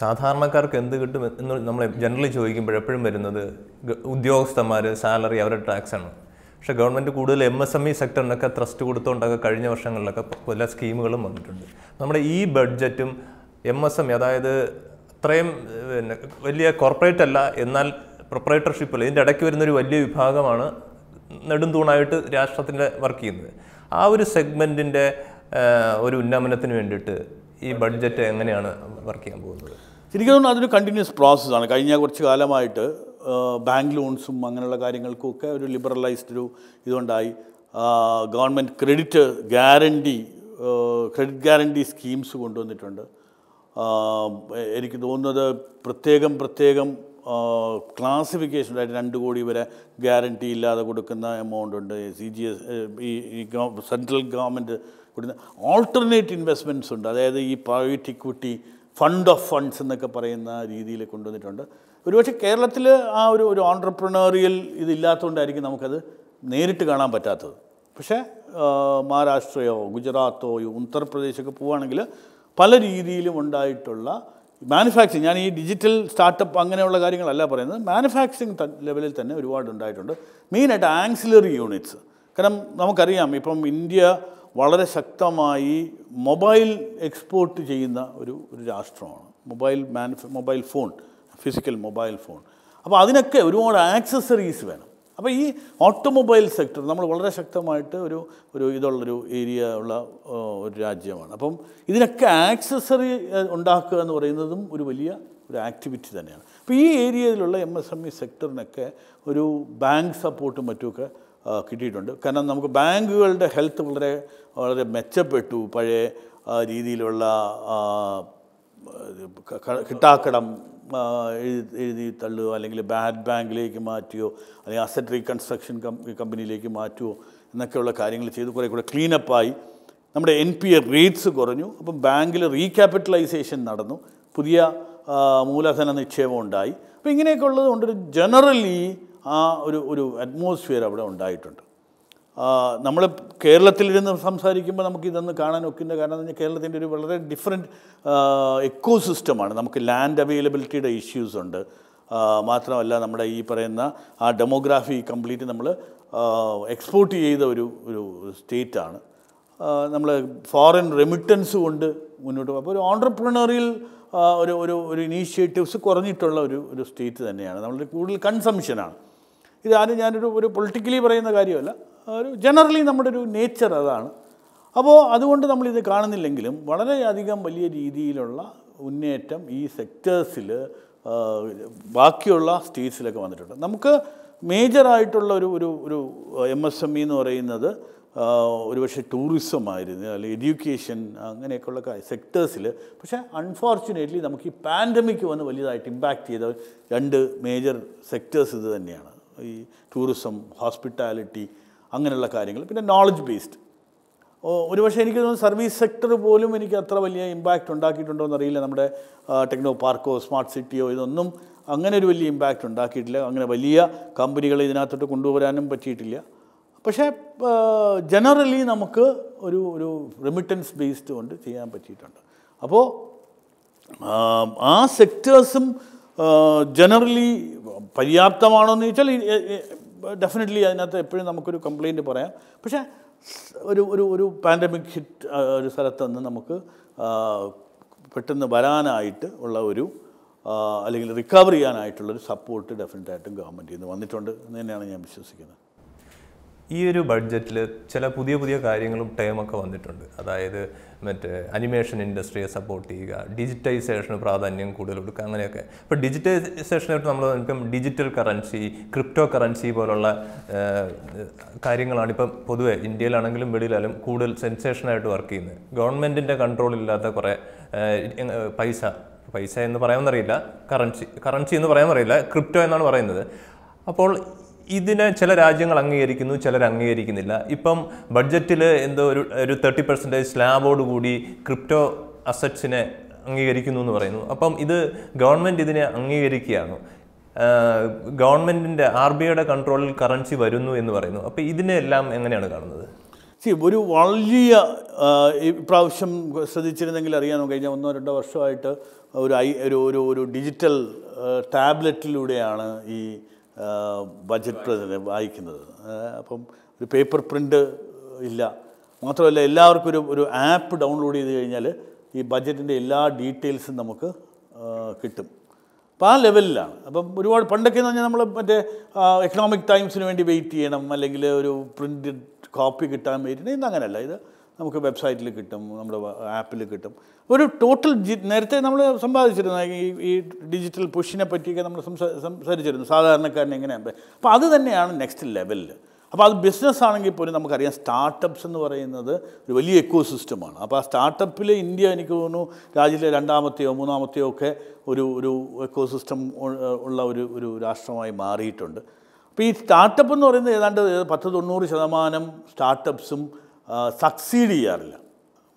സാധാരണക്കാർക്ക് എന്ത് കിട്ടും എന്ന് നമ്മൾ ജനറലി ചോദിക്കുമ്പോൾ എപ്പോഴും വരുന്നത് ഉദ്യോഗസ്ഥന്മാർ സാലറി അവരുടെ ടാക്സ് ആണ്. പക്ഷേ ഗവൺമെന്റ് കൂടുതൽ എം എസ് എം ഇ സെക്ടറിനൊക്കെ ട്രസ്റ്റ് കൊടുത്തുകൊണ്ടൊക്കെ കഴിഞ്ഞ വർഷങ്ങളിലൊക്കെ പല സ്കീമുകളും വന്നിട്ടുണ്ട്. നമ്മുടെ ഈ ബഡ്ജറ്റും എം എസ് എം ഇ അതായത് അത്രയും പിന്നെ വലിയ കോർപ്പറേറ്റ് അല്ല എന്നാൽ പ്രൊപ്പറേറ്റർഷിപ്പ് അല്ല ഇതിന്റെ ഇടയ്ക്ക് വരുന്നൊരു വലിയ വിഭാഗമാണ് നെടുന്തൂണായിട്ട് രാഷ്ട്രത്തിന്റെ വർക്ക് ചെയ്യുന്നത്. ആ ഒരു സെഗ്മെന്റിന്റെ ഒരു ഉന്നമനത്തിന് വേണ്ടിയിട്ട് ഈ ബഡ്ജറ്റ് എങ്ങനെയാണ് വർക്ക് ചെയ്യാൻ പോകുന്നത് ശരിക്കും തോന്നുന്നു അതൊരു കണ്ടിന്യൂസ് പ്രോസസ്സാണ് കഴിഞ്ഞ കുറച്ച് കാലമായിട്ട് ബാങ്ക് ലോൺസും അങ്ങനെയുള്ള കാര്യങ്ങൾക്കും ഒക്കെ ഒരു ലിബറലൈസ്ഡ് ഒരു ഇതുണ്ടായി government credit guarantee credit guarantee schemes കൊണ്ടുവന്നിട്ടുണ്ട് എനിക്ക് തോന്നുന്നത് പ്രത്യേകം പ്രത്യേകം ക്ലാസിഫിക്കേഷൻ ആയിട്ട് രണ്ട് കോടി വരെ ഗ്യാരണ്ടി ഇല്ലാതെ കൊടുക്കുന്ന എമൗണ്ട് ഉണ്ട് സി ജി എസ് ഈ സെൻട്രൽ ഗവൺമെന്റ് കൊടുക്കുന്ന ഓൾട്ടർനേറ്റ് ഇൻവെസ്റ്റ്മെന്റ്സ് ഉണ്ട്. അതായത് ഈ private equity fund of funds എന്നൊക്കെ പറയുന്ന രീതിയിൽ കൊണ്ടുവന്നിട്ടുണ്ട്. ഒരുപക്ഷെ കേരളത്തിൽ ആ ഒരു ഒരു ഓൺടർപ്രണറിയൽ ഇതില്ലാത്തതുകൊണ്ടായിരിക്കും നമുക്കത് നേരിട്ട് കാണാൻ പറ്റാത്തത്. പക്ഷേ മഹാരാഷ്ട്രയോ ഗുജറാത്തോ ഉത്തർപ്രദേശൊക്കെ പോവുകയാണെങ്കിൽ പല രീതിയിലും ഉണ്ടായിട്ടുള്ള മാനുഫാക്ചറിങ് ഞാൻ ഈ ഡിജിറ്റൽ സ്റ്റാർട്ടപ്പ് അങ്ങനെയുള്ള കാര്യങ്ങളല്ല പറയുന്നത്. മാനുഫാക്ചറിങ് ലെവലിൽ തന്നെ ഒരുപാട് ഉണ്ടായിട്ടുണ്ട് മെയിനായിട്ട് ആങ്സിലറി യൂണിറ്റ്സ് കാരണം നമുക്കറിയാം ഇപ്പം ഇന്ത്യ വളരെ ശക്തമായി മൊബൈൽ എക്സ്പോർട്ട് ചെയ്യുന്ന ഒരു ഒരു രാഷ്ട്രമാണ്. Mobile മാനുഫ mobile phone physical mobile phone. അപ്പോൾ അതിനൊക്കെ ഒരുപാട് ആക്സസറീസ് വേണം. അപ്പോൾ ഈ ഓട്ടോമൊബൈൽ സെക്ടർ നമ്മൾ വളരെ ശക്തമായിട്ട് ഒരു ഒരു ഇതുള്ളൊരു ഏരിയ ഉള്ള ഒരു രാജ്യമാണ്. അപ്പം ഇതിനൊക്കെ ആക്സസറി ഉണ്ടാക്കുക എന്ന് പറയുന്നതും ഒരു വലിയ ഒരു ആക്ടിവിറ്റി തന്നെയാണ്. അപ്പോൾ ഈ ഏരിയയിലുള്ള എം എസ് എം ഇ സെക്ടറിനൊക്കെ ഒരു ബാങ്ക് സപ്പോർട്ടും മറ്റുമൊക്കെ കിട്ടിയിട്ടുണ്ട്. കാരണം നമുക്ക് ബാങ്കുകളുടെ ഹെൽത്ത് വളരെ വളരെ മെച്ചപ്പെട്ടു. പഴയ രീതിയിലുള്ള കിട്ടാക്കടം എഴുതി തള്ളുകയോ അല്ലെങ്കിൽ ബാഡ് ബാങ്കിലേക്ക് മാറ്റിയോ അല്ലെങ്കിൽ അസറ്റ് റീകൺസ്ട്രക്ഷൻ കമ്പനിയിലേക്ക് മാറ്റുമോ എന്നൊക്കെയുള്ള കാര്യങ്ങൾ ചെയ്ത് കുറേ കൂടെ ക്ലീനപ്പായി നമ്മുടെ എൻ പി എ റേറ്റ്സ് കുറഞ്ഞു. അപ്പം ബാങ്കിൽ റീക്യാപിറ്റലൈസേഷൻ നടന്നു. പുതിയ മൂലധന നിക്ഷേപം ഉണ്ടായി. അപ്പോൾ ഇങ്ങനെയൊക്കെ ഉള്ളത് ജനറലി ആ ഒരു ഒരു അറ്റ്മോസ്ഫിയർ അവിടെ ഉണ്ടായിട്ടുണ്ട്. നമ്മൾ കേരളത്തിലിരുന്ന് സംസാരിക്കുമ്പോൾ നമുക്ക് ഇതൊന്ന് കാണാൻ ഒക്കില്ല കാരണം എന്ന് കേരളത്തിന്റെ ഒരു വളരെ ഡിഫറെന്റ് എക്കോ സിസ്റ്റമാണ് നമുക്ക് ലാൻഡ് അവൈലബിലിറ്റിയുടെ ഇഷ്യൂസ് ഉണ്ട്. മാത്രമല്ല നമ്മുടെ ഈ പറയുന്ന ആ ഡെമോഗ്രാഫി കംപ്ലീറ്റ് നമ്മൾ എക്സ്പോർട്ട് ചെയ്ത ഒരു ഒരു സ്റ്റേറ്റാണ് നമ്മൾ ഫോറിൻ റെമിറ്റൻസ് കൊണ്ട് മുന്നോട്ട് പോകും. അപ്പോൾ ഒരു ഓൺടർപ്രണറിയൽ ഒരു ഒരു ഒരു ഇനീഷ്യേറ്റീവ്സ് കുറഞ്ഞിട്ടുള്ള ഒരു ഒരു സ്റ്റേറ്റ് തന്നെയാണ്. നമ്മളുടെ കൂടുതൽ കൺസംഷനാണ് ഇതാരും ഞാനൊരു ഒരു പൊളിറ്റിക്കലി പറയുന്ന കാര്യമല്ല. ഒരു ജനറലി നമ്മുടെ ഒരു നേച്ചർ അതാണ്. അപ്പോൾ അതുകൊണ്ട് നമ്മളിത് കാണുന്നില്ലെങ്കിലും വളരെയധികം വലിയ രീതിയിലുള്ള ഉന്നേറ്റം ഈ സെക്ടേഴ്സിൽ ബാക്കിയുള്ള സ്റ്റേറ്റ്സിലൊക്കെ വന്നിട്ടുണ്ട്. നമുക്ക് മേജറായിട്ടുള്ള ഒരു ഒരു ഒരു എം എസ് എം ഇ എന്ന് പറയുന്നത് ഒരുപക്ഷെ ടൂറിസം ആയിരുന്നു അല്ലെങ്കിൽ എഡ്യൂക്കേഷൻ അങ്ങനെയൊക്കെയുള്ള സെക്ടേഴ്സിൽ പക്ഷേ അൺഫോർച്ചുനേറ്റ്ലി നമുക്ക് ഈ പാൻഡമിക് വന്ന് വലിയതായിട്ട് ഇമ്പാക്റ്റ് ചെയ്ത രണ്ട് മേജർ സെക്ടേഴ്സ് ഇത് തന്നെയാണ്. ഈ ടൂറിസം ഹോസ്പിറ്റാലിറ്റി അങ്ങനെയുള്ള കാര്യങ്ങൾ. പിന്നെ നോളജ് ബേസ്ഡ് ഒരുപക്ഷെ എനിക്ക് തോന്നുന്നു സർവീസ് സെക്ടർ പോലും എനിക്ക് അത്ര വലിയ ഇമ്പാക്റ്റ് ഉണ്ടാക്കിയിട്ടുണ്ടോ എന്നറിയില്ല. നമ്മുടെ ടെക്നോ പാർക്കോ സ്മാർട്ട് സിറ്റിയോ ഇതൊന്നും അങ്ങനെ ഒരു വലിയ ഇമ്പാക്റ്റ് ഉണ്ടാക്കിയിട്ടില്ല. അങ്ങനെ വലിയ കമ്പനികളെ ഇതിനകത്തോട്ട് കൊണ്ടുവരാനും പറ്റിയിട്ടില്ല. പക്ഷേ ജനറലി നമുക്ക് ഒരു ഒരു റെമിറ്റൻസ് ബേസ്ഡ് കൊണ്ട് ചെയ്യാൻ പറ്റിയിട്ടുണ്ട്. അപ്പോൾ ആ സെക്ടേഴ്സും ജനറലി പര്യാപ്തമാണോ എന്ന് ചോദിച്ചാൽ ഡെഫിനറ്റ്ലി അതിനകത്ത് എപ്പോഴും നമുക്കൊരു കംപ്ലൈന്റ് പറയാം. പക്ഷേ ഒരു ഒരു ഒരു പാൻഡമിക് ഹിറ്റ് ഒരു സ്ഥലത്ത് നിന്ന് നമുക്ക് പെട്ടെന്ന് വരാനായിട്ട് ഉള്ള ഒരു അല്ലെങ്കിൽ റിക്കവർ ചെയ്യാനായിട്ടുള്ളൊരു സപ്പോർട്ട് ഡെഫിനറ്റായിട്ടും ഗവൺമെന്റിൽ നിന്ന് വന്നിട്ടുണ്ട് എന്ന് തന്നെയാണ് ഞാൻ വിശ്വസിക്കുന്നത്. ഈ ഒരു ബഡ്ജറ്റിൽ ചില പുതിയ പുതിയ കാര്യങ്ങളും ടേമൊക്കെ വന്നിട്ടുണ്ട്. അതായത് മറ്റേ അനിമേഷൻ ഇൻഡസ്ട്രിയെ സപ്പോർട്ട് ചെയ്യുക ഡിജിറ്റൈസേഷന് പ്രാധാന്യം കൂടുതൽ കൊടുക്കുക അങ്ങനെയൊക്കെ. ഇപ്പോൾ ഡിജിറ്റൈസേഷനായിട്ട് നമ്മൾ ഇപ്പം ഡിജിറ്റൽ കറൻസി ക്രിപ്റ്റോ കറൻസി പോലുള്ള കാര്യങ്ങളാണ് ഇപ്പം പൊതുവെ ഇന്ത്യയിലാണെങ്കിലും വെളിയിലായാലും കൂടുതൽ സെൻസേഷനായിട്ട് വർക്ക് ചെയ്യുന്നത്. ഗവൺമെന്റിന്റെ കൺട്രോളില്ലാത്ത കുറേ പൈസ. പൈസ എന്ന് പറയാമെന്നറിയില്ല. കറൻസി കറൻസി എന്ന് പറയാമെന്നറിയില്ല. ക്രിപ്റ്റോ എന്നാണ് പറയുന്നത്. അപ്പോൾ ഇതിനെ ചില രാജ്യങ്ങൾ അംഗീകരിക്കുന്നു ചിലർ അംഗീകരിക്കുന്നില്ല. ഇപ്പം ബഡ്ജറ്റിൽ എന്തോ ഒരു ഒരു തേർട്ടി പെർസെന്റേജ് സ്ലാബോട് കൂടി ക്രിപ്റ്റോ അസറ്റ്സിനെ അംഗീകരിക്കുന്നു എന്ന് പറയുന്നു. അപ്പം ഇത് ഗവൺമെന്റ് ഇതിനെ അംഗീകരിക്കുകയാണ്. ഗവൺമെന്റിന്റെ ആർ ബി ഐയുടെ കൺട്രോളിൽ കറൻസി വരുന്നു എന്ന് പറയുന്നു. അപ്പോൾ ഇതിനെല്ലാം എങ്ങനെയാണ് കാണുന്നത്? സി ഒരു വലിയ ഇപ്രാവശ്യം ശ്രദ്ധിച്ചിരുന്നെങ്കിൽ അറിയാനോ കഴിഞ്ഞ ഒന്നോ രണ്ടോ വർഷമായിട്ട് ഒരു ഐ ഒരു ഒരു ഡിജിറ്റൽ ടാബ്ലറ്റിലൂടെയാണ് ഈ ആ, ബഡ്ജറ്റ് പ്രസന്റ് വായിക്കുന്നത്. അപ്പം ഒരു പേപ്പർ പ്രിന്റ് ഇല്ല. മാത്രമല്ല എല്ലാവർക്കും ഒരു ഒരു ആപ്പ് ഡൗൺലോഡ് ചെയ്ത് കഴിഞ്ഞാൽ ഈ ബഡ്ജറ്റിന്റെ എല്ലാ ഡീറ്റെയിൽസും നമുക്ക് കിട്ടും. അപ്പോൾ ആ ലെവലിലാണ് അപ്പം ഒരുപാട് പണ്ടൊക്കെ എന്ന് പറഞ്ഞാൽ നമ്മൾ മറ്റേ എക്കണോമിക് ടൈംസിന് വേണ്ടി വെയിറ്റ് ചെയ്യണം. അല്ലെങ്കിൽ ഒരു പ്രിന്റഡ് കോപ്പി കിട്ടാൻ വേണ്ടിയിട്ട് ഇന്ന് അങ്ങനെയല്ല ഇത് നമുക്ക് വെബ്സൈറ്റിൽ കിട്ടും നമ്മുടെ ആപ്പിൽ കിട്ടും. ഒരു ടോട്ടൽ നേരത്തെ നമ്മൾ സമ്പാദിച്ചിരുന്നു ഈ ഈ ഡിജിറ്റൽ പുഷിനെ പറ്റിയൊക്കെ നമ്മൾ സംസാ സംസാരിച്ചിരുന്നു. സാധാരണക്കാരൻ എങ്ങനെയാണ് അപ്പോൾ അത് തന്നെയാണ് നെക്സ്റ്റ് ലെവലിൽ അപ്പോൾ അത് ബിസിനസ് ആണെങ്കിൽ പോലും നമുക്കറിയാം സ്റ്റാർട്ടപ്സ് എന്ന് പറയുന്നത് ഒരു വലിയ എക്കോ സിസ്റ്റമാണ് അപ്പോൾ ആ സ്റ്റാർട്ടപ്പിൽ ഇന്ത്യ എനിക്ക് തോന്നുന്നു രാജ്യത്തിലെ രണ്ടാമത്തെയോ മൂന്നാമത്തെയോ ഒക്കെ ഒരു ഒരു എക്കോ സിസ്റ്റം ഉള്ള ഒരു ഒരു രാഷ്ട്രമായി മാറിയിട്ടുണ്ട്. അപ്പോൾ ഈ സ്റ്റാർട്ടപ്പ് എന്ന് പറയുന്നത് ഏതാണ്ട് പത്ത് തൊണ്ണൂറ് ശതമാനം സ്റ്റാർട്ടപ്സും സക്സീഡ് ചെയ്യാറില്ല.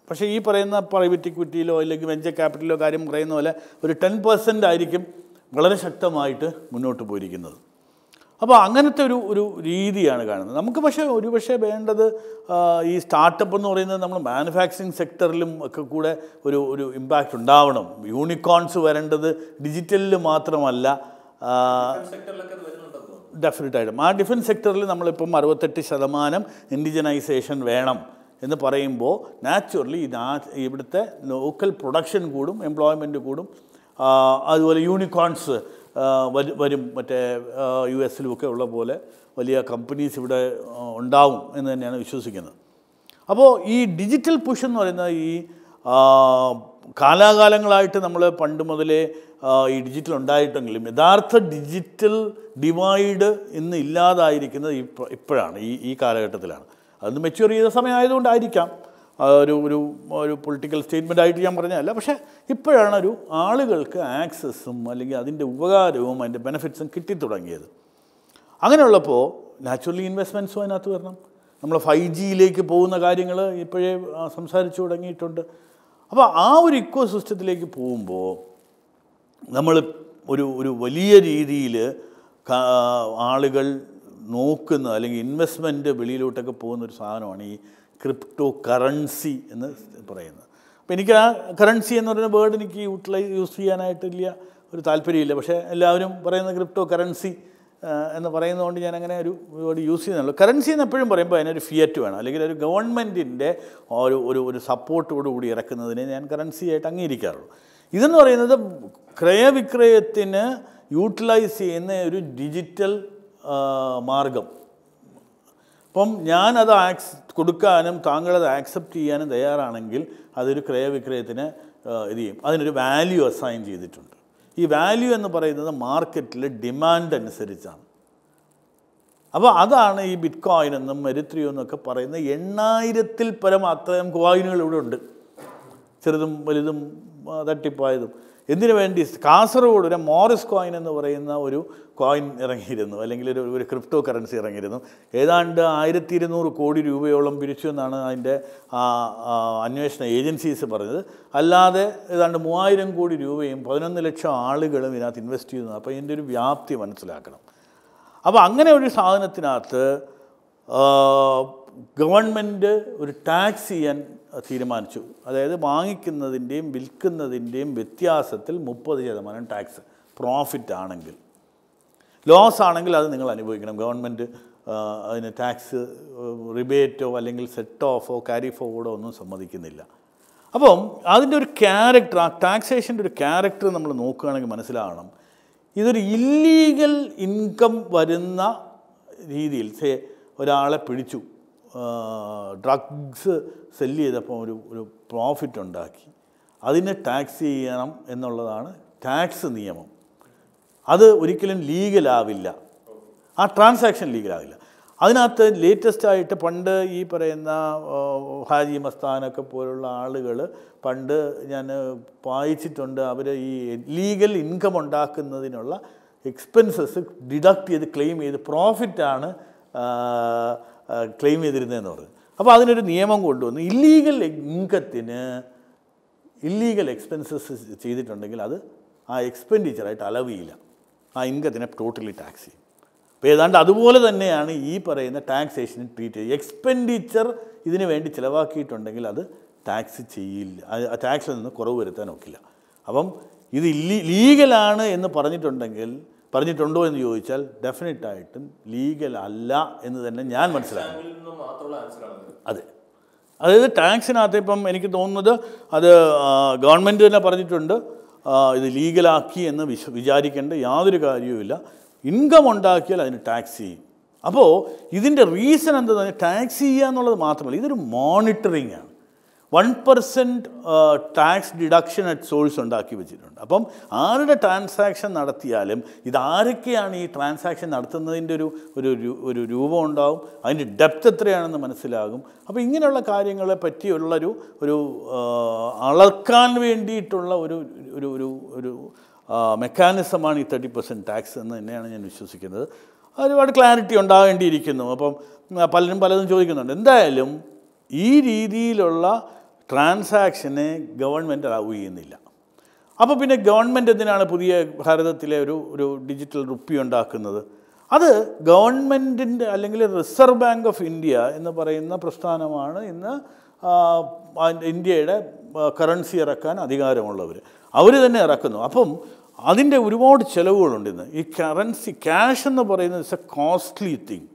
പക്ഷേ ഈ പറയുന്ന പ്രൈവറ്റ് ഇക്വിറ്റിയിലോ അല്ലെങ്കിൽ വെഞ്ചർ ക്യാപിറ്റലിലോ കാര്യം പറയുന്ന പോലെ ഒരു ടെൻ പെർസെന്റ് ആയിരിക്കും വളരെ ശക്തമായിട്ട് മുന്നോട്ട് പോയിരിക്കുന്നത്. അപ്പോൾ അങ്ങനത്തെ ഒരു ഒരു രീതിയാണ് കാണുന്നത്. നമുക്ക് പക്ഷേ ഒരു പക്ഷേ വേണ്ടത് ഈ സ്റ്റാർട്ടപ്പ് എന്ന് പറയുന്നത് നമ്മൾ മാനുഫാക്ചറിങ് സെക്ടറിലും ഒക്കെ കൂടെ ഒരു ഒരു ഇമ്പാക്റ്റ് ഉണ്ടാവണം. യൂണിക്കോൺസ് വരേണ്ടത് ഡിജിറ്റലിൽ മാത്രമല്ല ഡെഫിനറ്റായിട്ടും ആ ഡിഫൻസ് സെക്ടറിൽ നമ്മളിപ്പം അറുപത്തെട്ട് ശതമാനം ഇൻഡിജനൈസേഷൻ വേണം എന്ന് പറയുമ്പോൾ നാച്ചുറലി നാ ഇവിടുത്തെ ലോക്കൽ പ്രൊഡക്ഷൻ കൂടും എംപ്ലോയ്മെന്റ് കൂടും അതുപോലെ യൂണിക്കോൺസ് വരും മറ്റേ യു എസിലുമൊക്കെ ഉള്ള പോലെ വലിയ കമ്പനീസ് ഇവിടെ ഉണ്ടാവും എന്ന് തന്നെയാണ് വിശ്വസിക്കുന്നത്. അപ്പോൾ ഈ ഡിജിറ്റൽ പുഷ് എന്ന് പറയുന്ന ഈ കാലാകാലങ്ങളായിട്ട് നമ്മൾ പണ്ട് മുതലേ ഈ ഡിജിറ്റൽ ഉണ്ടായിട്ടെങ്കിലും യഥാർത്ഥ ഡിജിറ്റൽ ഡിവൈഡ് ഇന്ന് ഇല്ലാതായിരിക്കുന്നത് ഇപ്പ- ഇപ്പോഴാണ് ഈ ഈ കാലഘട്ടത്തിലാണ്. അത് മെച്യൂർ ചെയ്ത സമയമായതുകൊണ്ടായിരിക്കാം. ഒരു ഒരു ഒരു പൊളിറ്റിക്കൽ സ്റ്റേറ്റ്മെന്റ് ആയിട്ട് ഞാൻ പറഞ്ഞതല്ല. പക്ഷേ ഇപ്പോഴാണ് ഒരു ആളുകൾക്ക് ആക്സസും അല്ലെങ്കിൽ അതിന്റെ ഉപകാരവും അതിന്റെ ബെനിഫിറ്റ്സും കിട്ടിത്തുടങ്ങിയത്. അങ്ങനെയുള്ളപ്പോൾ നാച്ചുറലി ഇൻവെസ്റ്റ്മെന്റ്സും അതിനകത്ത് വരണം. നമ്മൾ ഫൈവ് ജിയിലേക്ക് പോകുന്ന കാര്യങ്ങൾ ഇപ്പോഴേ സംസാരിച്ചു തുടങ്ങിയിട്ടുണ്ട്. അപ്പോൾ ആ ഒരു ഇക്കോ സിസ്റ്റത്തിലേക്ക് പോകുമ്പോൾ നമ്മൾ ഒരു ഒരു വലിയ രീതിയിൽ ആളുകൾ നോക്കുന്ന അല്ലെങ്കിൽ ഇൻവെസ്റ്റ്മെന്റ് വെളിയിലോട്ടൊക്കെ പോകുന്ന ഒരു സാധനമാണ് ഈ ക്രിപ്റ്റോ കറൻസി എന്ന് പറയുന്നത്. അപ്പോൾ എനിക്ക് ആ കറൻസി എന്ന് പറയുന്ന വേർഡ് എനിക്ക് യൂട്ടിലൈസ് യൂസ് ചെയ്യാനായിട്ടില്ല ഒരു താല്പര്യമില്ല. പക്ഷേ എല്ലാവരും പറയുന്ന ക്രിപ്റ്റോ കറൻസി എന്ന് പറയുന്നതുകൊണ്ട് ഞാൻ അങ്ങനെ ഒരു വേർഡ് യൂസ് ചെയ്യുന്നുള്ളൂ കറൻസി എന്ന് എപ്പോഴും പറയുമ്പോൾ അതിനൊരു ഫിയറ്റ് വേണം. അല്ലെങ്കിൽ ഒരു ഗവൺമെന്റിന്റെ ഒരു ഒരു ഒരു സപ്പോർട്ടോടുകൂടി ഇറക്കുന്നതിനെ ഞാൻ കറൻസി ആയിട്ട് അംഗീകരിക്കാറുള്ളൂ. ഇതെന്ന് പറയുന്നത് ക്രയവിക്രയത്തിന് യൂട്ടിലൈസ് ചെയ്യുന്ന ഒരു ഡിജിറ്റൽ മാർഗം. അപ്പം ഞാനത് ആക്സ് കൊടുക്കാനും താങ്കളത് ആക്സെപ്റ്റ് ചെയ്യാനും തയ്യാറാണെങ്കിൽ അതൊരു ക്രയവിക്രയത്തിന് ഇത് ചെയ്യും. അതിനൊരു വാല്യൂ അസൈൻ ചെയ്തിട്ടുണ്ട്. ഈ വാല്യൂ എന്ന് പറയുന്നത് മാർക്കറ്റിലെ ഡിമാൻഡ് അനുസരിച്ചാണ്. അപ്പോൾ അതാണ് ഈ ബിറ്റ് കോയിൻ എന്നും മെരിത്രിയോ എന്നൊക്കെ പറയുന്ന എണ്ണായിരത്തിൽ പരം അത്രയും കോയിനുകൾ ഇവിടെ ഉണ്ട്. ചെറുതും വലുതും തട്ടിപ്പായതും. എന്തിനു വേണ്ടി? കാസർഗോഡ് ഒരു മോറിസ് കോയിൻ എന്ന് പറയുന്ന ഒരു കോയിൻ ഇറങ്ങിയിരുന്നു. അല്ലെങ്കിൽ ഒരു ഒരു ക്രിപ്റ്റോ കറൻസി ഇറങ്ങിയിരുന്നു. ഏതാണ്ട് ആയിരത്തി ഇരുന്നൂറ് കോടി രൂപയോളം പിരിച്ചു എന്നാണ് അതിന്റെ അന്വേഷണ ഏജൻസീസ് പറഞ്ഞത്. അല്ലാതെ ഏതാണ്ട് മൂവായിരം കോടി രൂപയും പതിനൊന്ന് ലക്ഷം ആളുകളും ഇതിനകത്ത് ഇൻവെസ്റ്റ് ചെയ്യുന്നു. അപ്പോൾ ഇതിന്റെ ഒരു വ്യാപ്തി മനസ്സിലാക്കണം. അപ്പോൾ അങ്ങനെ ഒരു സാധനത്തിനകത്ത് ഗവൺമെന്റ് ഒരു ടാക്സ് ചെയ്യാൻ തീരുമാനിച്ചു. അതായത് വാങ്ങിക്കുന്നതിന്റെയും വിൽക്കുന്നതിന്റെയും വ്യത്യാസത്തിൽ മുപ്പത് ശതമാനം ടാക്സ് പ്രോഫിറ്റ് ആണെങ്കിൽ. ലോസ് ആണെങ്കിൽ അത് നിങ്ങൾ അനുഭവിക്കണം. ഗവൺമെന്റ് അതിന് ടാക്സ് റിബേറ്റോ അല്ലെങ്കിൽ സെറ്റ് ഓഫോ ക്യാരി ഫോർവേഡോ ഒന്നും സമ്മതിക്കുന്നില്ല. അപ്പം അതിന്റെ ഒരു ക്യാരക്ടർ ആ ടാക്സേഷന്റെ ഒരു ക്യാരക്ടർ നമ്മൾ നോക്കുകയാണെങ്കിൽ മനസ്സിലാവണം. ഇതൊരു ഇല്ലീഗൽ ഇൻകം വരുന്ന രീതിയിൽ ഒരാളെ പിടിച്ചു. ഡ്രഗ്സ് സെല്ല് ചെയ്തപ്പോൾ ഒരു ഒരു പ്രോഫിറ്റ് ഉണ്ടാക്കി. അതിനെ ടാക്സ് ചെയ്യണം എന്നുള്ളതാണ് ടാക്സ് നിയമം. അത് ഒരിക്കലും ലീഗലാവില്ല ആ ട്രാൻസാക്ഷൻ ലീഗലാവില്ല അതിനകത്ത് ലേറ്റസ്റ്റ് ആയിട്ട് പണ്ട് ഈ പറയുന്ന ഹാജി മസ്താനൊക്കെ പോലുള്ള ആളുകൾ പണ്ട് ഞാൻ വായിച്ചിട്ടുണ്ട് അവർ ഈ ലീഗൽ ഇൻകം ഉണ്ടാക്കുന്നതിനുള്ള എക്സ്പെൻസസ് ഡിഡക്റ്റ് ചെയ്ത് ക്ലെയിം ചെയ്ത് പ്രോഫിറ്റാണ് ക്ലെയിം ചെയ്തിരുന്നതെന്ന് പറഞ്ഞു. അപ്പോൾ അതിനൊരു നിയമം കൊണ്ടുവന്നു. ഇല്ലീഗൽ ഇൻകത്തിന് ഇല്ലീഗൽ എക്സ്പെൻസസ് ചെയ്തിട്ടുണ്ടെങ്കിൽ അത് ആ എക്സ്പെൻഡിച്ചറായിട്ട് അലവ് ചെയ്യില്ല ആ ഇൻകത്തിനെ ടോട്ടലി ടാക്സ് ചെയ്യും. അപ്പോൾ ഏതാണ്ട് അതുപോലെ തന്നെയാണ് ഈ പറയുന്ന ടാക്സേഷനെ ട്രീറ്റ് ചെയ്യുക എക്സ്പെൻഡിച്ചർ ഇതിനു വേണ്ടി ചിലവാക്കിയിട്ടുണ്ടെങ്കിൽ അത് ടാക്സ് ചെയ്യില്ല. ആ ടാക്സിൽ നിന്ന് കുറവ് വരുത്താൻ ഒക്കില്ല. അപ്പം ഇത് ഇല്ലീ ലീഗലാണ് എന്ന് പറഞ്ഞിട്ടുണ്ടെങ്കിൽ പറഞ്ഞിട്ടുണ്ടോ എന്ന് ചോദിച്ചാൽ ഡെഫിനറ്റായിട്ടും ലീഗൽ അല്ല എന്ന് തന്നെ ഞാൻ മനസ്സിലാക്കുന്നു. അതെ. അതായത് ടാക്സിനകത്ത് ഇപ്പം എനിക്ക് തോന്നുന്നത് അത് ഗവൺമെന്റ് തന്നെ പറഞ്ഞിട്ടുണ്ട് ഇത് ലീഗലാക്കി എന്ന് വിശ വിചാരിക്കേണ്ട യാതൊരു കാര്യവുമില്ല ഇൻകം ഉണ്ടാക്കിയാൽ അതിന് ടാക്സ് ചെയ്യും. അപ്പോൾ ഇതിന്റെ റീസൺ എന്താണെന്ന് ടാക്സ് ചെയ്യുക എന്നുള്ളത് മാത്രമല്ല ഇതൊരു മോണിറ്ററിങ് ആണ്. One percent tax deduction at source ഉണ്ടാക്കി വെച്ചിട്ടുണ്ട്. അപ്പം ആരുടെ ട്രാൻസാക്ഷൻ നടത്തിയാലും ഇതാരൊക്കെയാണ് ഈ ട്രാൻസാക്ഷൻ നടത്തുന്നതിന്റെ ഒരു ഒരു ഒരു രൂപം ഉണ്ടാവും? അതിന്റെ ഡെപ്ത് എത്രയാണെന്ന് മനസ്സിലാകും? അപ്പോൾ ഇങ്ങനെയുള്ള കാര്യങ്ങളെ പറ്റിയുള്ളൊരു ഒരു അളക്കാൻ വേണ്ടിയിട്ടുള്ള ഒരു ഒരു ഒരു ഒരു മെക്കാനിസമാണ് ഈ തേർട്ടി പെർസെന്റ് ടാക്സ് എന്ന് തന്നെയാണ് ഞാൻ വിശ്വസിക്കുന്നത്. ഒരുപാട് ക്ലാരിറ്റി ഉണ്ടാകേണ്ടിയിരിക്കുന്നു. അപ്പം പലരും പലതും ചോദിക്കുന്നുണ്ട്. എന്തായാലും ഈ രീതിയിലുള്ള ട്രാൻസാക്ഷനെ ഗവൺമെന്റ് അലൗ ചെയ്യുന്നില്ല. അപ്പോൾ പിന്നെ ഗവൺമെന്റ് എന്തിനാണ് പുതിയ ഭാരതത്തിലെ ഒരു ഒരു ഡിജിറ്റൽ റുപ്പി ഉണ്ടാക്കുന്നത്? അത് ഗവൺമെന്റിന്റെ അല്ലെങ്കിൽ റിസർവ് ബാങ്ക് ഓഫ് ഇന്ത്യ എന്ന് പറയുന്ന പ്രസ്ഥാനമാണ് ഇന്ന് ഇന്ത്യയുടെ കറൻസി ഇറക്കാൻ അധികാരമുള്ളവർ അവർ തന്നെ ഇറക്കുന്നു. അപ്പം അതിന്റെ ഒരുപാട് ചിലവുകളുണ്ട് ഇന്ന്. ഈ കറൻസി ക്യാഷ് എന്ന് പറയുന്നത് ഇറ്റ്സ് എ കോസ്റ്റ്ലി തിങ്.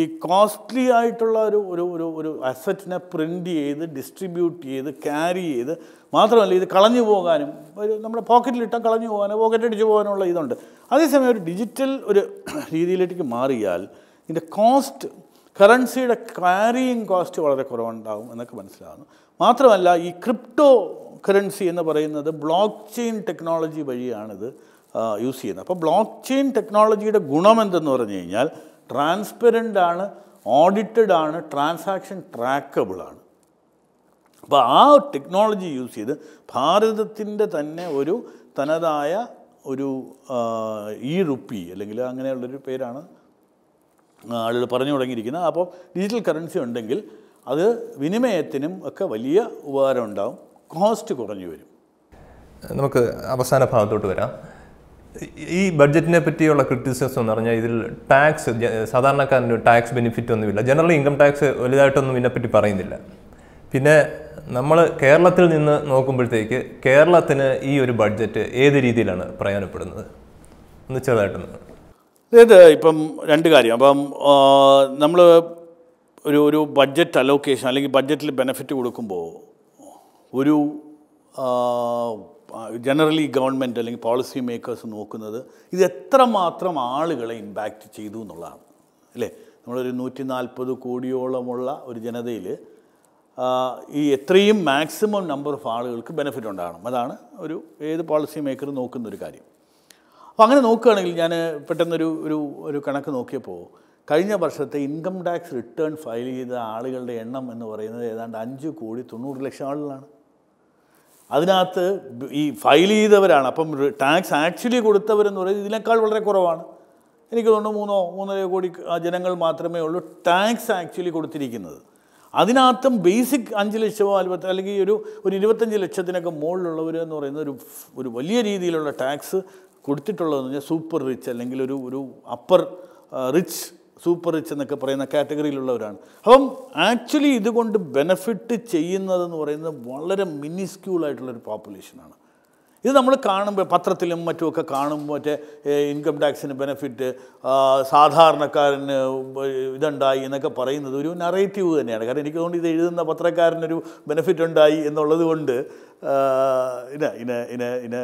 ഈ കോസ്റ്റ്ലി ആയിട്ടുള്ള ഒരു ഒരു ഒരു ഒരു അസറ്റിനെ പ്രിന്റ് ചെയ്ത് ഡിസ്ട്രിബ്യൂട്ട് ചെയ്ത് ക്യാരി ചെയ്ത് മാത്രമല്ല ഇത് കളഞ്ഞു പോകാനും ഒരു നമ്മുടെ പോക്കറ്റിലിട്ടാൽ കളഞ്ഞു പോകാനും പോക്കറ്റ് അടിച്ച് പോകാനുള്ള ഇതുണ്ട്. അതേസമയം ഒരു ഡിജിറ്റൽ ഒരു രീതിയിലേക്ക് മാറിയാൽ ഇതിന്റെ കോസ്റ്റ് കറൻസിയുടെ ക്യാരിയിങ് കോസ്റ്റ് വളരെ കുറവുണ്ടാകും എന്നൊക്കെ മനസ്സിലാകുന്നു. മാത്രമല്ല ഈ ക്രിപ്റ്റോ കറൻസി എന്ന് പറയുന്നത് ബ്ലോക്ക് ചെയിൻ ടെക്നോളജി വഴിയാണിത് യൂസ് ചെയ്യുന്നത്. അപ്പോൾ ബ്ലോക്ക് ചെയിൻ ടെക്നോളജിയുടെ ഗുണം എന്തെന്ന് പറഞ്ഞു കഴിഞ്ഞാൽ ട്രാൻസ്പെറന്റ് ആണ് ഓഡിറ്റഡ് ആണ് ട്രാൻസാക്ഷൻ ട്രാക്കബിൾ ആണ് അപ്പോൾ ആ ടെക്നോളജി യൂസ് ചെയ്ത് ഭാരതത്തിന്റെ തന്നെ ഒരു തനതായ ഒരു ഈ റുപ്പി അല്ലെങ്കിൽ അങ്ങനെയുള്ളൊരു പേരാണ് ആളുകൾ പറഞ്ഞു തുടങ്ങിയിരിക്കുന്നത്. അപ്പോൾ ഡിജിറ്റൽ കറൻസി ഉണ്ടെങ്കിൽ അത് വിനിമയത്തിനും ഒക്കെ വലിയ ഉപകാരം ഉണ്ടാവും. കോസ്റ്റ് കുറഞ്ഞു വരും. നമുക്ക് അവസാന ഭാഗത്തോട്ട് വരാം. ഈ ബഡ്ജറ്റിനെ പറ്റിയുള്ള ക്രിറ്റിസിസം എന്ന് പറഞ്ഞാൽ ഇതിൽ ടാക്സ് സാധാരണക്കാരന് ടാക്സ് ബെനിഫിറ്റ് ഒന്നുമില്ല. ജനറൽ ഇൻകം ടാക്സ് വലുതായിട്ടൊന്നും ഇതിനെപ്പറ്റി പറയുന്നില്ല. പിന്നെ നമ്മൾ കേരളത്തിൽ നിന്ന് നോക്കുമ്പോഴത്തേക്ക് കേരളത്തിന് ഈ ഒരു ബഡ്ജറ്റ് ഏത് രീതിയിലാണ് പ്രയോജനപ്പെടുന്നത്? ഒന്ന് ചെറുതായിട്ടൊന്ന്. അതായത് ഇപ്പം രണ്ട് കാര്യം. അപ്പം നമ്മൾ ഒരു ഒരു ബഡ്ജറ്റ് അലോക്കേഷൻ അല്ലെങ്കിൽ ബഡ്ജറ്റിൽ ബെനിഫിറ്റ് കൊടുക്കുമ്പോൾ ഒരു ജനറലി ഗവൺമെന്റ് അല്ലെങ്കിൽ പോളിസി മേക്കേഴ്സ് നോക്കുന്നത് ഇത് എത്രമാത്രം ആളുകളെ ഇമ്പാക്റ്റ് ചെയ്തു എന്നുള്ളതാണ്. അല്ലേ? നമ്മളൊരു നൂറ്റി നാൽപ്പത് കോടിയോളമുള്ള ഒരു ജനതയിൽ ഈ എത്രയും മാക്സിമം നമ്പർ ഓഫ് ആളുകൾക്ക് ബെനിഫിറ്റ് ഉണ്ടാകണം. അതാണ് ഒരു ഏത് പോളിസി മേക്കർ നോക്കുന്ന ഒരു കാര്യം. അപ്പോൾ അങ്ങനെ നോക്കുകയാണെങ്കിൽ ഞാൻ പെട്ടെന്നൊരു ഒരു ഒരു കണക്ക് നോക്കിയപ്പോൾ കഴിഞ്ഞ വർഷത്തെ ഇൻകം ടാക്സ് റിട്ടേൺ ഫയൽ ചെയ്ത ആളുകളുടെ എണ്ണം എന്ന് പറയുന്നത് ഏതാണ്ട് അഞ്ച് കോടി തൊണ്ണൂറ് ലക്ഷം ആളുകളാണ്. അതിനകത്ത് ഈ ഫയൽ ചെയ്തവരാണ്. അപ്പം ടാക്സ് ആക്ച്വലി കൊടുത്തവരെന്ന് പറയുന്നത് ഇതിനേക്കാൾ വളരെ കുറവാണ്. എനിക്ക് തോന്നുന്നു മൂന്നോ മൂന്നര കോടി ജനങ്ങൾ മാത്രമേ ഉള്ളൂ ടാക്സ് ആക്ച്വലി കൊടുത്തിരിക്കുന്നത്. അതിനകത്തും ബേസിക് അഞ്ച് ലക്ഷമോ അല്പത്തി അല്ലെങ്കിൽ ഒരു ഒരു ഇരുപത്തഞ്ച് ലക്ഷത്തിനൊക്കെ മുകളിലുള്ളവർ എന്ന് പറയുന്നത് ഒരു ഒരു വലിയ രീതിയിലുള്ള ടാക്സ് കൊടുത്തിട്ടുള്ളതെന്ന് പറഞ്ഞാൽ സൂപ്പർ റിച്ച് അല്ലെങ്കിൽ ഒരു ഒരു അപ്പർ റിച്ച് സൂപ്പർ റിച്ച് എന്നൊക്കെ പറയുന്ന കാറ്റഗറിയിലുള്ളവരാണ്. അപ്പം ആക്ച്വലി ഇതുകൊണ്ട് ബെനഫിറ്റ് ചെയ്യുന്നതെന്ന് പറയുന്നത് വളരെ മിനിസ്ക്യൂളായിട്ടുള്ളൊരു പോപ്പുലേഷനാണ്. ഇത് നമ്മൾ കാണുമ്പോൾ പത്രത്തിലും മറ്റുമൊക്കെ കാണുമ്പോൾ മറ്റേ ഇൻകം ടാക്സിന് ബെനഫിറ്റ് സാധാരണക്കാരന് ഇതുണ്ടായി എന്നൊക്കെ പറയുന്നത് ഒരു നറേറ്റീവ് തന്നെയാണ്. കാരണം എനിക്ക് തോന്നുന്നു ഇത് എഴുതുന്ന പത്രക്കാരനൊരു ബെനഫിറ്റ് ഉണ്ടായി എന്നുള്ളത് കൊണ്ട് ഇന ഇന ഇന ഇന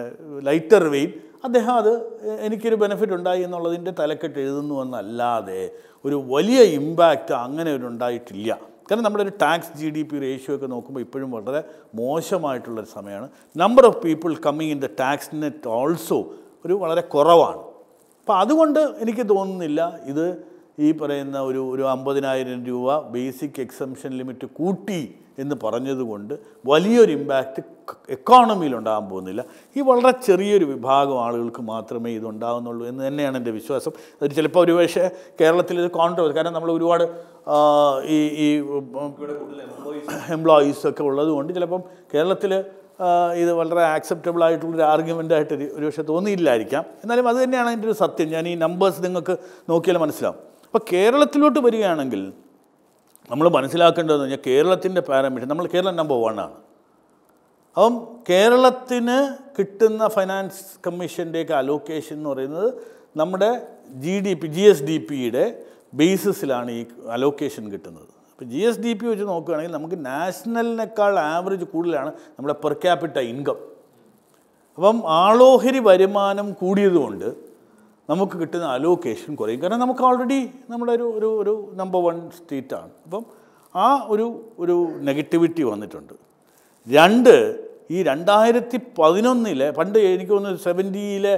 ലൈറ്റർ വെയിൻ അദ്ദേഹം അത് എനിക്കൊരു ബെനിഫിറ്റ് ഉണ്ടായി എന്നുള്ളതിന്റെ തലക്കെട്ട് എഴുതുന്നു എന്നല്ലാതെ ഒരു വലിയ ഇമ്പാക്റ്റ് അങ്ങനെ ഒരു ഉണ്ടായിട്ടില്ല. കാരണം നമ്മുടെ ഒരു tax G D P ratio ഒക്കെ നോക്കുമ്പോൾ ഇപ്പോഴും വളരെ മോശമായിട്ടുള്ളൊരു സമയമാണ്. Number of people coming in the tax net also ഒരു വളരെ കുറവാണ്. അപ്പോൾ അതുകൊണ്ട് എനിക്ക് തോന്നുന്നില്ല ഇത് ഈ പറയുന്ന ഒരു ഒരു അമ്പതിനായിരം രൂപ ബേസിക് എക്സംഷൻ ലിമിറ്റ് കൂട്ടി എന്ന് പറഞ്ഞതുകൊണ്ട് വലിയൊരു ഇമ്പാക്റ്റ് എക്കോണമിയിൽ ഉണ്ടാകാൻ പോകുന്നില്ല. ഈ വളരെ ചെറിയൊരു വിഭാഗം ആളുകൾക്ക് മാത്രമേ ഇത് ഉണ്ടാകുന്നുള്ളൂ എന്ന് തന്നെയാണ് എന്റെ വിശ്വാസം. അത് ചിലപ്പോൾ ഒരു പക്ഷേ കേരളത്തിൽ ഇത് കോൺട്രവേഴ്സ് കാരണം നമ്മൾ ഒരുപാട് ഈ ഈ എംപ്ലോയീസ് ഒക്കെ ഉള്ളതുകൊണ്ട് ചിലപ്പം കേരളത്തിൽ ഇത് വളരെ ആക്സെപ്റ്റബിൾ ആയിട്ടുള്ളൊരു ആർഗ്യുമെന്റ് ആയിട്ട് ഒരു ഒരു പക്ഷേ തോന്നിയില്ലായിരിക്കാം. എന്നാലും അത് തന്നെയാണ് അതിന്റെ ഒരു സത്യം. ഞാൻ ഈ നമ്പേഴ്സ് നിങ്ങൾക്ക് നോക്കിയാൽ മനസ്സിലാവും. അപ്പോൾ കേരളത്തിലോട്ട് വരികയാണെങ്കിൽ നമ്മൾ മനസ്സിലാക്കേണ്ടതെന്ന് പറഞ്ഞാൽ കേരളത്തിന്റെ പാരാമീറ്റർ നമ്മൾ കേരളം നമ്പർ വൺ ആണ്. അപ്പം കേരളത്തിന് കിട്ടുന്ന ഫൈനാൻസ് കമ്മീഷന്റെയൊക്കെ അലോക്കേഷൻ എന്ന് പറയുന്നത് നമ്മുടെ G D P G S D പിയുടെ ബേസിസിലാണ് ഈ അലോക്കേഷൻ കിട്ടുന്നത്. അപ്പോൾ ജി എസ് ഡി പി വെച്ച് നോക്കുകയാണെങ്കിൽ നമുക്ക് നാഷണലിനേക്കാൾ ആവറേജ് കൂടുതലാണ് നമ്മുടെ പെർ ക്യാപിറ്റ ഇൻകം അപ്പം ആളോഹരി വരുമാനം കൂടിയതുകൊണ്ട് നമുക്ക് കിട്ടുന്ന അലോക്കേഷൻ കുറയും. കാരണം നമുക്ക് ഓൾറെഡി നമ്മുടെ ഒരു ഒരു ഒരു നമ്പർ വൺ സ്റ്റേറ്റാണ് അപ്പം ആ ഒരു ഒരു നെഗറ്റിവിറ്റി വന്നിട്ടുണ്ട്. രണ്ട് ഈ രണ്ടായിരത്തി പതിനൊന്നിലെ പണ്ട് എനിക്ക് തോന്നുന്നു സെവന്റിയിലെ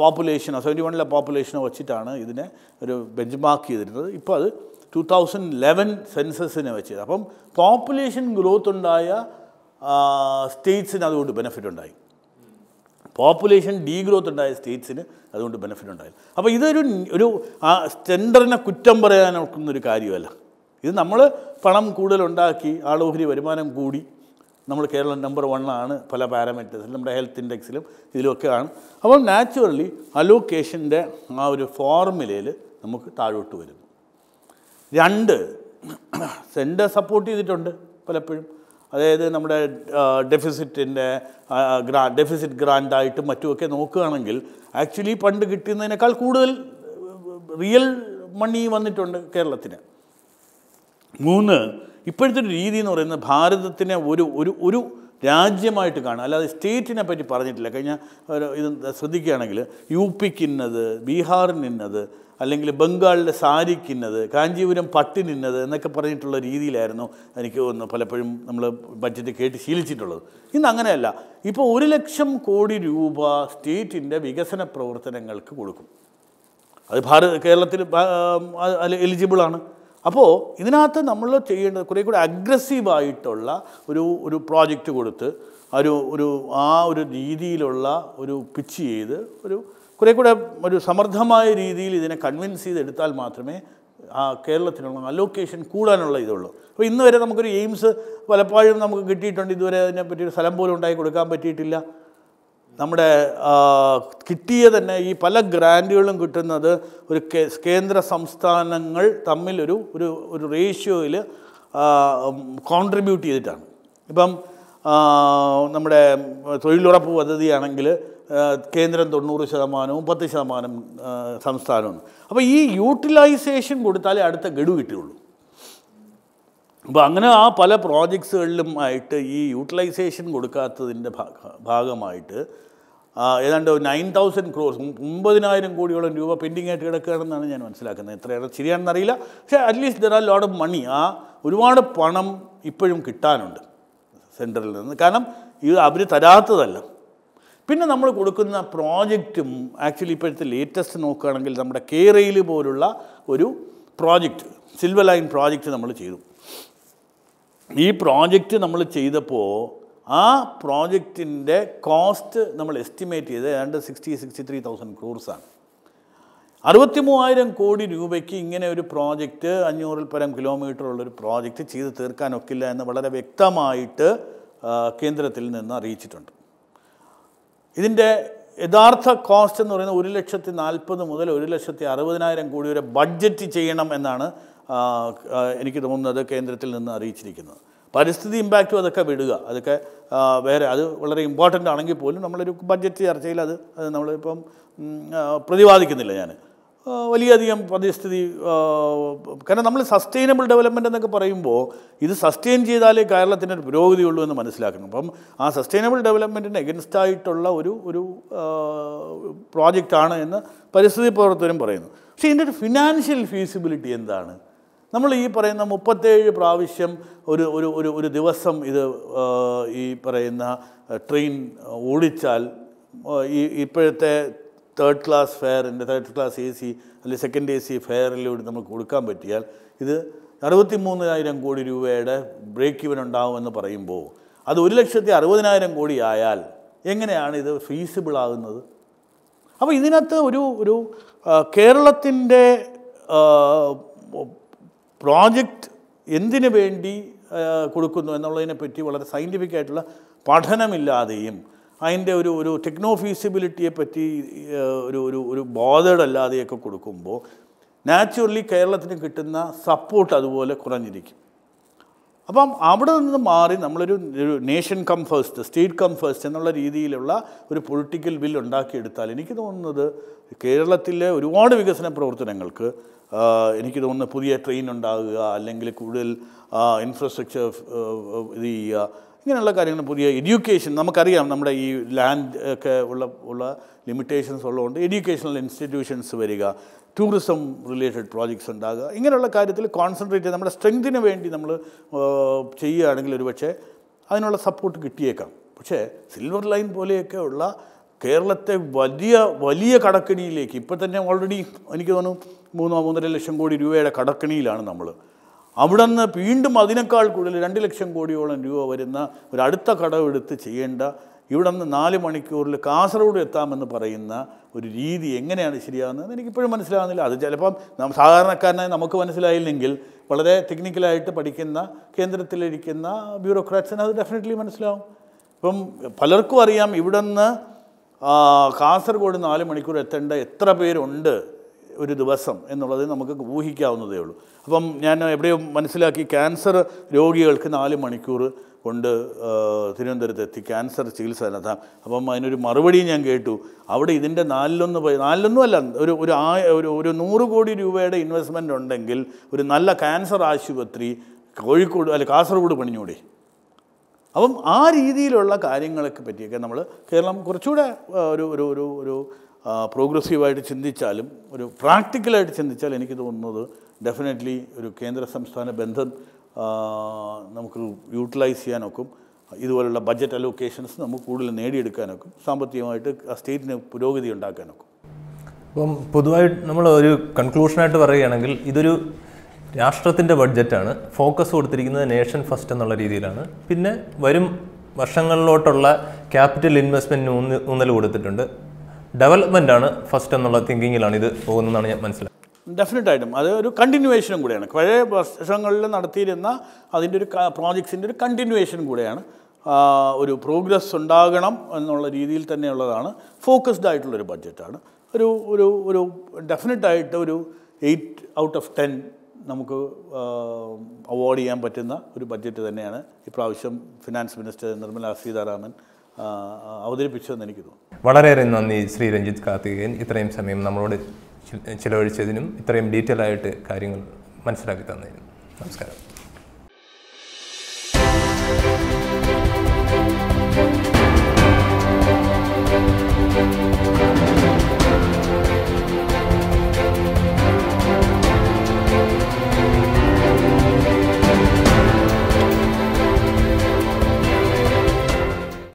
പോപ്പുലേഷനോ സെവന്റി വണ്ണിലെ പോപ്പുലേഷനോ വെച്ചിട്ടാണ് ഇതിനെ ഒരു ബെഞ്ച് മാർക്ക് ചെയ്തിരുന്നത്. ഇപ്പോൾ അത് ടു തൗസൻഡ് ലെവൻ സെൻസസിനെ വെച്ചത്. അപ്പം പോപ്പുലേഷൻ ഗ്രോത്ത് ഉണ്ടായ സ്റ്റേറ്റ്സിന് അതുകൊണ്ട് ബെനിഫിറ്റ് ഉണ്ടായി. പോപ്പുലേഷൻ ഡീഗ്രോത്ത് ഉണ്ടായ സ്റ്റേറ്റ്സിന് അതുകൊണ്ട് ബെനിഫിറ്റ് ഉണ്ടായി അപ്പോൾ ഇതൊരു ഒരു സെന്ററിനെ കുറ്റം പറയാൻ ഒരു കാര്യമല്ല. ഇത് നമ്മൾ പണം കൂടുതലുണ്ടാക്കി ആളോഹരി വരുമാനം കൂടി നമ്മൾ കേരളം നമ്പർ ആണ് പല പാരാമീറ്റേഴ്സിലും നമ്മുടെ ഹെൽത്ത് ഇൻഡെക്സിലും ഇതിലൊക്കെയാണ്. അപ്പോൾ നാച്ചുറലി അലോക്കേഷന്റെ ആ ഒരു ഫോർമുലയിൽ നമുക്ക് താഴോട്ട് വരുന്നു. രണ്ട് സെന്റർ സപ്പോർട്ട് ചെയ്തിട്ടുണ്ട് പലപ്പോഴും. അതായത് നമ്മുടെ ഡെഫിസിറ്റിന്റെ ഗ്രാ ഡെഫിസിറ്റ് ഗ്രാൻഡായിട്ടും മറ്റുമൊക്കെ നോക്കുകയാണെങ്കിൽ ആക്ച്വലി പണ്ട് കിട്ടുന്നതിനേക്കാൾ കൂടുതൽ റിയൽ മണി വന്നിട്ടുണ്ട് കേരളത്തിന്. മൂന്ന് ഇപ്പോഴത്തെ ഒരു രീതി എന്ന് പറയുന്നത് ഭാരതത്തിനെ ഒരു ഒരു ഒരു രാജ്യമായിട്ട് കാണുക അല്ലാതെ സ്റ്റേറ്റിനെ പറ്റി പറഞ്ഞിട്ടില്ല. കഴിഞ്ഞ ഒരു ഇത് ശ്രദ്ധിക്കുകയാണെങ്കിൽ യു പിക്ക് ഇന്നത് ബീഹാറിന് ഇന്നത് അല്ലെങ്കിൽ ബംഗാളിലെ സാരിക്ക് ഇന്നത് കാഞ്ചീപുരം പട്ടിനിന്നത് എന്നൊക്കെ പറഞ്ഞിട്ടുള്ള രീതിയിലായിരുന്നു എനിക്ക് ഒന്ന് പലപ്പോഴും നമ്മൾ ബഡ്ജറ്റ് കേട്ട് ശീലിച്ചിട്ടുള്ളത്. ഇന്ന് അങ്ങനെയല്ല. ഇപ്പോൾ ഒരു ലക്ഷം കോടി രൂപ സ്റ്റേറ്റിന്റെ വികസന പ്രവർത്തനങ്ങൾക്ക് കൊടുക്കും. അത് ഭാരത കേരളത്തിൽ എലിജിബിളാണ്. അപ്പോൾ ഇതിനകത്ത് നമ്മൾ ചെയ്യേണ്ടത് കുറേ കൂടി അഗ്രസീവായിട്ടുള്ള ഒരു ഒരു പ്രോജക്റ്റ് കൊടുത്ത് ഒരു ഒരു ആ ഒരു രീതിയിലുള്ള ഒരു പിച്ച് ചെയ്ത് ഒരു കുറേ കൂടെ ഒരു സമർത്ഥമായ രീതിയിൽ ഇതിനെ കൺവിൻസ് ചെയ്തെടുത്താൽ മാത്രമേ ആ കേരളത്തിനുള്ള അലോക്കേഷൻ കൂടാനുള്ള ഇതുള്ളൂ. അപ്പോൾ ഇന്ന് വരെ നമുക്കൊരു എയിംസ് പലപ്പോഴും നമുക്ക് കിട്ടിയിട്ടുണ്ട്. ഇതുവരെ അതിനെപ്പറ്റി ഒരു സ്ഥലം പോലും ഉണ്ടാക്കി കൊടുക്കാൻ പറ്റിയിട്ടില്ല. നമ്മുടെ കിട്ടിയ തന്നെ ഈ പല ഗ്രാന്റുകളും കിട്ടുന്നത് ഒരു കേന്ദ്ര സംസ്ഥാനങ്ങൾ തമ്മിലൊരു ഒരു ഒരു റേഷ്യോയിൽ കോൺട്രിബ്യൂട്ട് ചെയ്തിട്ടാണ്. ഇപ്പം നമ്മുടെ തൊഴിലുറപ്പ് പദ്ധതിയാണെങ്കിൽ കേന്ദ്രം തൊണ്ണൂറ് ശതമാനവും പത്ത് ശതമാനം സംസ്ഥാനവും അപ്പോൾ ഈ യൂട്ടിലൈസേഷൻ കൊടുത്താലേ അടുത്ത ഗഡു കിട്ടുകയുള്ളൂ. അപ്പോൾ അങ്ങനെ ആ പല പ്രോജക്ട്സുകളിലും ആയിട്ട് ഈ യൂട്ടിലൈസേഷൻ കൊടുക്കാത്തതിന്റെ ഭാഗമായിട്ട് ഏതാണ്ട് നയൻ തൗസൻഡ് ക്രോസ് ഒമ്പതിനായിരം കോടിയോളം രൂപ പെൻഡിങ് ആയിട്ട് കിടക്കുകയാണെന്നാണ് ഞാൻ മനസ്സിലാക്കുന്നത്. എത്രയാണ്? ശരിയാണെന്ന് അറിയില്ല പക്ഷേ at least there are load of money ആ ഒരുപാട് പണം ഇപ്പോഴും കിട്ടാനുണ്ട് സെൻട്രലിൽ നിന്ന്. കാരണം ഇത് അവർ തരാത്തതല്ല. പിന്നെ നമ്മൾ കൊടുക്കുന്ന പ്രോജക്റ്റും ആക്ച്വലി ഇപ്പോഴത്തെ ലേറ്റസ്റ്റ് നോക്കുകയാണെങ്കിൽ നമ്മുടെ കേരയിൽ പോലുള്ള ഒരു പ്രോജക്റ്റ് സിൽവർ ലൈൻ പ്രോജക്റ്റ് നമ്മൾ ചെയ്തു. ഈ പ്രോജക്റ്റ് നമ്മൾ ചെയ്തപ്പോൾ ആ പ്രോജക്റ്റിന്റെ കോസ്റ്റ് നമ്മൾ എസ്റ്റിമേറ്റ് ചെയ്ത് ഏതാണ്ട് സിക്സ്റ്റി സിക്സ്റ്റി ത്രീ തൗസൻഡ് ക്രോർസാണ് അറുപത്തി മൂവായിരം കോടി രൂപയ്ക്ക് ഇങ്ങനെ ഒരു പ്രോജക്റ്റ് അഞ്ഞൂറിൽ പരം കിലോമീറ്റർ ഉള്ളൊരു പ്രോജക്റ്റ് ചെയ്ത് തീർക്കാൻ ഒക്കില്ല എന്ന് വളരെ വ്യക്തമായിട്ട് കേന്ദ്രത്തിൽ നിന്ന് അറിയിച്ചിട്ടുണ്ട്. ഇതിന്റെ യഥാർത്ഥ കോസ്റ്റ് എന്ന് പറയുന്നത് ഒരു ലക്ഷത്തി നാൽപ്പത് മുതൽ ഒരു ലക്ഷത്തി അറുപതിനായിരം കോടി വരെ ബഡ്ജറ്റ് ചെയ്യണം എന്നാണ് എനിക്ക് തോന്നുന്നത് കേന്ദ്രത്തിൽ നിന്ന് അറിയിച്ചിരിക്കുന്നത്. പരിസ്ഥിതി ഇമ്പാക്റ്റും അതൊക്കെ വിടുക. അതൊക്കെ വേറെ അത് വളരെ ഇമ്പോർട്ടന്റ് ആണെങ്കിൽ പോലും നമ്മളൊരു ബഡ്ജറ്റ് ചർച്ചയിൽ അത് അത് നമ്മളിപ്പം പ്രതിപാദിക്കുന്നില്ല ഞാൻ. വലിയധികം പരിസ്ഥിതി കാരണം നമ്മൾ സസ്റ്റൈനബിൾ ഡെവലപ്മെന്റ് എന്നൊക്കെ പറയുമ്പോൾ ഇത് സസ്റ്റെയിൻ ചെയ്താലേ കേരളത്തിന് ഒരു പുരോഗതിയുള്ളൂ എന്ന് മനസ്സിലാക്കണം അപ്പം ആ സസ്റ്റൈനബിൾ ഡെവലപ്മെന്റിന് എഗൻസ്റ്റായിട്ടുള്ള ഒരു ഒരു പ്രോജക്റ്റാണ് എന്ന് പരിസ്ഥിതി പ്രവർത്തകരും പറയുന്നു. പക്ഷേ ഇതിന്റെ ഒരു ഫിനാൻഷ്യൽ ഫീസിബിലിറ്റി എന്താണ്? നമ്മൾ ഈ പറയുന്ന മുപ്പത്തേഴ് പ്രാവശ്യം ഒരു ഒരു ഒരു ഒരു ദിവസം ഇത് ഈ പറയുന്ന ട്രെയിൻ ഓടിച്ചാൽ ഈ ഇപ്പോഴത്തെ തേർഡ് ക്ലാസ് ഫെയറിന്റെ തേർഡ് ക്ലാസ് എ സി അല്ലെങ്കിൽ സെക്കൻഡ് എ സി ഫെയറിലൂടെ നമുക്ക് കൊടുക്കാൻ പറ്റിയാൽ ഇത് അറുപത്തി മൂന്നായിരം കോടി രൂപയുടെ ബ്രേക്ക് ഇവൻ ഉണ്ടാകുമെന്ന് പറയുമ്പോൾ അത് ഒരു ലക്ഷത്തി അറുപതിനായിരം കോടി ആയാൽ എങ്ങനെയാണ് ഇത് ഫീസിബിൾ ആകുന്നത്? അപ്പോൾ ഇതിനകത്ത് ഒരു ഒരു കേരളത്തിന്റെ പ്രോജക്റ്റ് എന്തിനു വേണ്ടി കൊടുക്കുന്നു എന്നുള്ളതിനെ പറ്റി വളരെ സയന്റിഫിക് ആയിട്ടുള്ള പഠനമില്ലാതെയും അതിന്റെ ഒരു ഒരു ടെക്നോ ഫീസിബിലിറ്റിയെ പറ്റി ഒരു ഒരു ഒരു ബോധേഡ് അല്ലാതെയൊക്കെ കൊടുക്കുമ്പോൾ നാച്ചുറലി കേരളത്തിന് കിട്ടുന്ന സപ്പോർട്ട് അതുപോലെ കുറഞ്ഞിരിക്കും. അപ്പം അവിടെ നിന്ന് മാറി നമ്മളൊരു nation come first state come first എന്നുള്ള രീതിയിലുള്ള ഒരു പൊളിറ്റിക്കൽ ബിൽ ഉണ്ടാക്കിയെടുത്താൽ എനിക്ക് തോന്നുന്നത് കേരളത്തിലെ ഒരുപാട് വികസന പ്രവർത്തനങ്ങൾക്ക് എനിക്ക് തോന്നുന്നു പുതിയ ട്രെയിൻ ഉണ്ടാകുക അല്ലെങ്കിൽ കൂടുതൽ ഇൻഫ്രാസ്ട്രക്ചർ ഇത് ചെയ്യുക ഇങ്ങനെയുള്ള കാര്യങ്ങൾ പുതിയ എഡ്യൂക്കേഷൻ നമുക്കറിയാം നമ്മുടെ ഈ ലാൻഡ് ഒക്കെ ഉള്ള ഉള്ള ലിമിറ്റേഷൻസ് ഉള്ളതുകൊണ്ട് എഡ്യൂക്കേഷണൽ ഇൻസ്റ്റിറ്റ്യൂഷൻസ് വരിക. ടൂറിസം റിലേറ്റഡ് പ്രോജക്ട്സ് ഉണ്ടാകുക. ഇങ്ങനെയുള്ള കാര്യത്തിൽ കോൺസെൻട്രേറ്റ് ചെയ്ത് നമ്മുടെ സ്ട്രെങ്തിന് വേണ്ടി നമ്മൾ ചെയ്യുകയാണെങ്കിൽ ഒരു പക്ഷേ അതിനുള്ള സപ്പോർട്ട് കിട്ടിയേക്കാം. പക്ഷേ സിൽവർ ലൈൻ പോലെയൊക്കെ ഉള്ള കേരളത്തെ വലിയ വലിയ കടക്കണിയിലേക്ക് ഇപ്പോൾ തന്നെ ഓൾറെഡി എനിക്ക് തോന്നുന്നു മൂന്നോ മൂന്നര ലക്ഷം കോടി രൂപയുടെ കടക്കണിയിലാണ് നമ്മൾ അവിടെ നിന്ന് വീണ്ടും അതിനേക്കാൾ കൂടുതൽ രണ്ട് ലക്ഷം കോടിയോളം രൂപ വരുന്ന ഒരു അടുത്ത കടമെടുത്ത് ചെയ്യേണ്ട ഇവിടെ നിന്ന് നാല് മണിക്കൂറിൽ കാസർഗോഡ് എത്താമെന്ന് പറയുന്ന ഒരു രീതി എങ്ങനെയാണ് ശരിയാകുന്നത്? എനിക്കിപ്പോഴും മനസ്സിലാകുന്നില്ല. അത് ചിലപ്പം സാധാരണക്കാരനായി നമുക്ക് മനസ്സിലായില്ലെങ്കിൽ വളരെ ടെക്നിക്കലായിട്ട് പഠിക്കുന്ന കേന്ദ്രത്തിലിരിക്കുന്ന ബ്യൂറോക്രാറ്റ്സിന് അത് ഡെഫിനറ്റ്ലി മനസ്സിലാവും. ഇപ്പം പലർക്കും അറിയാം ഇവിടെ നിന്ന് കാസർഗോഡ് നാല് മണിക്കൂർ എത്തേണ്ട എത്ര പേരുണ്ട് ഒരു ദിവസം എന്നുള്ളത് നമുക്ക് ഊഹിക്കാവുന്നതേ ഉള്ളൂ. അപ്പം ഞാൻ എവിടെയോ മനസ്സിലാക്കി ക്യാൻസർ രോഗികൾക്ക് നാല് മണിക്കൂർ കൊണ്ട് തിരുവനന്തപുരത്ത് എത്തി ക്യാൻസർ ചികിത്സ നടത്താം. അപ്പം അതിനൊരു മറുപടി ഞാൻ കേട്ടു. അവിടെ ഇതിന്റെ നാലിലൊന്ന് നാലിലൊന്നും അല്ല ഒരു ഒരു ആ ഒരു ഒരു നൂറ് കോടി രൂപയുടെ ഇൻവെസ്റ്റ്മെന്റ് ഉണ്ടെങ്കിൽ ഒരു നല്ല ക്യാൻസർ ആശുപത്രി കോഴിക്കോട് അല്ല കാസർഗോഡ് പണിഞ്ഞൂടെ? അപ്പം ആ രീതിയിലുള്ള കാര്യങ്ങളൊക്കെ പറ്റിയൊക്കെ നമ്മൾ കേരളം കുറച്ചുകൂടെ ഒരു ഒരു ഒരു ഒരു പ്രോഗ്രസീവായിട്ട് ചിന്തിച്ചാലും ഒരു പ്രാക്ടിക്കലായിട്ട് ചിന്തിച്ചാൽ എനിക്ക് തോന്നുന്നത് ഡെഫിനറ്റ്ലി ഒരു കേന്ദ്ര സംസ്ഥാന ബന്ധം നമുക്ക് യൂട്ടിലൈസ് ചെയ്യാനൊക്കും. ഇതുപോലുള്ള ബഡ്ജറ്റ് അലോക്കേഷൻസ് നമുക്ക് കൂടുതൽ നേടിയെടുക്കാനൊക്കും സാമ്പത്തികമായിട്ട് ആ സ്റ്റേറ്റിന് പുരോഗതി ഉണ്ടാക്കാനൊക്കും. അപ്പം പൊതുവായിട്ട് നമ്മൾ ഒരു കൺക്ലൂഷനായിട്ട് പറയുകയാണെങ്കിൽ ഇതൊരു രാഷ്ട്രത്തിന്റെ ബഡ്ജറ്റാണ് ഫോക്കസ് കൊടുത്തിരിക്കുന്നത് നേഷൻ ഫസ്റ്റ് എന്നുള്ള രീതിയിലാണ്. പിന്നെ വരും വർഷങ്ങളിലോട്ടുള്ള ക്യാപിറ്റൽ ഇൻവെസ്റ്റ്മെന്റിന് ഊന്ന് ഊന്നൽ കൊടുത്തിട്ടുണ്ട്. ഡെവലപ്മെന്റ് ആണ് ഫസ്റ്റ് എന്നുള്ള തിങ്കിങ്ങിലാണ് ഇത് പോകുന്നതെന്നാണ് ഞാൻ മനസ്സിലാക്കുന്നത്. ഡെഫിനറ്റായിട്ടും അത് ഒരു കണ്ടിന്യൂവേഷനും കൂടെയാണ്. പഴയ വർഷങ്ങളിൽ നടത്തിയിരുന്ന അതിന്റെ ഒരു പ്രോജക്ട്സിന്റെ ഒരു കണ്ടിന്യൂവേഷൻ കൂടെയാണ്. ഒരു പ്രോഗ്രസ് ഉണ്ടാകണം എന്നുള്ള രീതിയിൽ തന്നെയുള്ളതാണ്. ഫോക്കസ്ഡ് ആയിട്ടുള്ളൊരു ബഡ്ജറ്റാണ് ഒരു ഒരു ഒരു ഡെഫിനറ്റായിട്ട് ഒരു എയ്റ്റ് ഔട്ട് ഓഫ് ടെൻ നമുക്ക് അവോർഡ് ചെയ്യാൻ പറ്റുന്ന ഒരു ബഡ്ജറ്റ് തന്നെയാണ്. ഇപ്രാവശ്യം ഫിനാൻസ് മിനിസ്റ്റർ നിർമ്മല സീതാരാമൻ അവതരിപ്പിച്ചതെന്ന് എനിക്ക് തോന്നുന്നു. വളരെയേറെ നന്ദി ശ്രീ രഞ്ജിത് കാർത്തികേയൻ. ഇത്രയും സമയം നമ്മളോട് ചിലവഴിച്ചതിനും ഇത്രയും ഡീറ്റെയിൽ ആയിട്ട് കാര്യങ്ങൾ മനസ്സിലാക്കി തന്നതിനും നമസ്കാരം